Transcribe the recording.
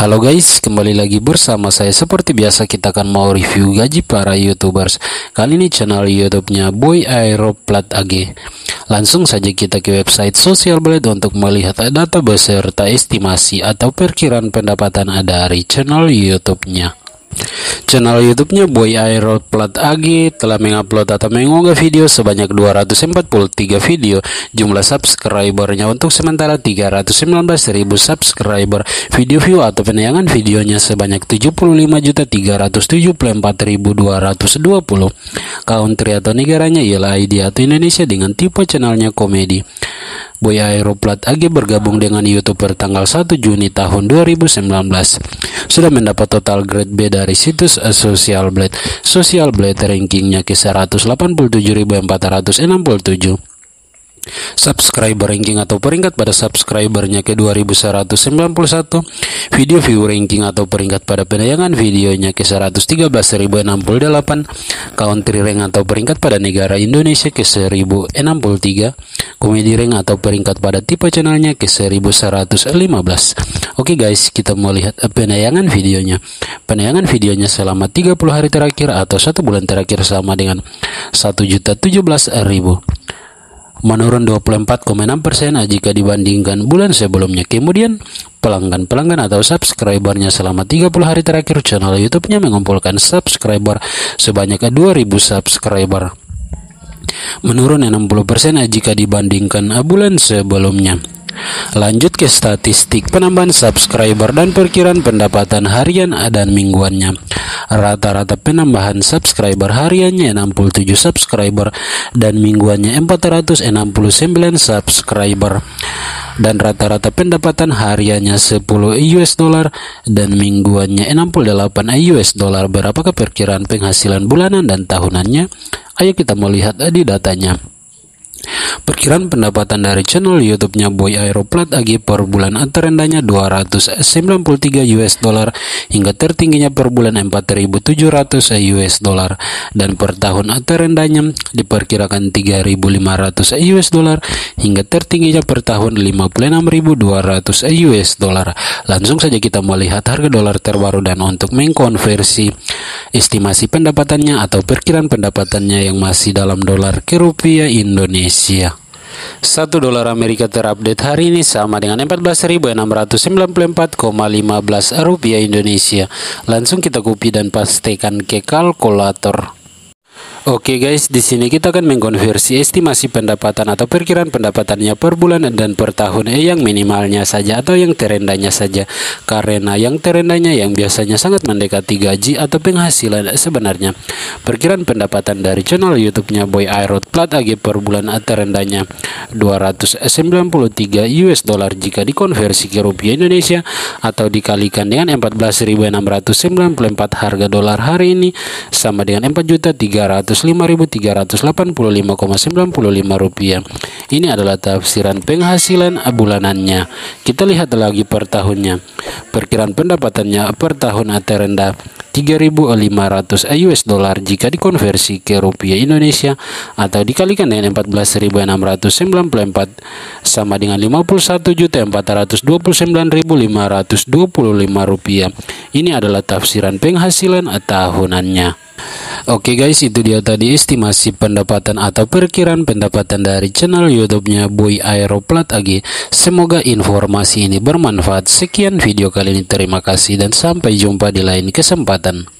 Halo guys, kembali lagi bersama saya. Seperti biasa kita akan mau review gaji para youtubers. Kali ini channel youtubenya Boy Aeroplat AG Langsung saja kita ke website Social Blade untuk melihat data beserta estimasi atau perkiraan pendapatan dari channel youtubenya Channel YouTube-nya Boy Aeroplat AG telah mengupload atau mengunggah video sebanyak 243 video. Jumlah subscribernya untuk sementara 319.000 subscriber. Video view atau penayangan videonya sebanyak 75.374.220. Country atau negaranya ialah ID atau Indonesia dengan tipe channelnya komedi. Boy Aeroplat AG bergabung dengan YouTube per tanggal 1 Juni tahun 2019. Sudah mendapat total grade B dari situs Social Blade. Social Blade rankingnya ke 187.467 subscriber ranking atau peringkat pada subscribernya ke 2191 video view ranking atau peringkat pada penayangan videonya ke 113.068 country rank atau peringkat pada negara Indonesia ke 1063 komedi rank atau peringkat pada tipe channelnya ke 1115 Oke guys, kita mau lihat penayangan videonya. Penayangan videonya selama 30 hari terakhir atau satu bulan terakhir sama dengan 1.017.000 menurun 24,6% jika dibandingkan bulan sebelumnya. Kemudian pelanggan-pelanggan atau subscribernya selama 30 hari terakhir channel YouTube-nya mengumpulkan subscriber sebanyak 2000 subscriber. Menurun 60% jika dibandingkan bulan sebelumnya. Lanjut ke statistik penambahan subscriber dan perkiraan pendapatan harian dan mingguannya. Rata-rata penambahan subscriber hariannya 67 subscriber dan mingguannya 469 subscriber. Dan rata-rata pendapatan hariannya 10 US dollar dan mingguannya 68 US dollar. Berapakah perkiraan penghasilan bulanan dan tahunannya? Ayo kita melihat di datanya. Perkiraan pendapatan dari channel YouTube-nya Boy Aeroplat AG per bulan terendahnya 293 US dollar hingga tertingginya per bulan 4.700 US dollar dan per tahun terendahnya diperkirakan 3.500 US dollar hingga tertingginya per tahun 56.200 US dollar. Langsung saja kita melihat harga dolar terbaru dan untuk mengkonversi estimasi pendapatannya atau perkiraan pendapatannya yang masih dalam dolar ke rupiah Indonesia. Indonesia. 1 dolar Amerika terupdate hari ini sama dengan 14.694,15 rupiah Indonesia. Langsung kita copy dan pastikan ke kalkulator. Oke guys, di sini kita akan mengkonversi estimasi pendapatan atau perkiraan pendapatannya per bulan dan per tahun eh, yang minimalnya saja atau yang terendahnya saja. Karena yang terendahnya yang biasanya sangat mendekati gaji atau penghasilan sebenarnya. Perkiraan pendapatan dari channel YouTube-nya Boy Aerot Plat AG per bulan terendahnya 293 US dollar jika dikonversi ke rupiah Indonesia atau dikalikan dengan 14.694 harga dolar hari ini sama dengan 4 juta 300 105.385,95 rupiah. Ini adalah tafsiran penghasilan bulanannya. Kita lihat lagi per tahunnya. Perkiraan pendapatannya per tahun terendah 3.500 US dollar jika dikonversi ke rupiah Indonesia atau dikalikan dengan 14.694 sama dengan 51.429.525 rupiah. Ini adalah tafsiran penghasilan tahunannya. Oke okay guys, itu dia tadi estimasi pendapatan atau perkiraan pendapatan dari channel YouTube-nya Boy Aeroplat AG. Semoga informasi ini bermanfaat. Sekian video kali ini, terima kasih dan sampai jumpa di lain kesempatan.